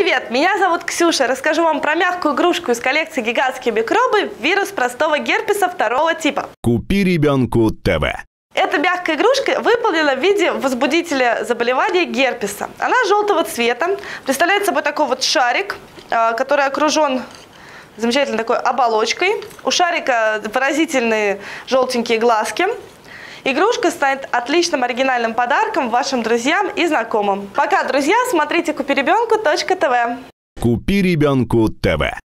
привет! Меня зовут Ксюша. Расскажу вам про мягкую игрушку из коллекции «Гигантские микробы» вирус простого герпеса второго типа. Купи ребенку ТВ. Эта мягкая игрушка выполнена в виде возбудителя заболевания герпеса. Она желтого цвета, представляет собой такой вот шарик, э, который окружен замечательной такой оболочкой. У шарика выразительные желтенькие глазки. Игрушка станет отличным оригинальным подарком вашим друзьям и знакомым. Пока, друзья, смотрите купиребенку.тв. Купи ребенку ТВ.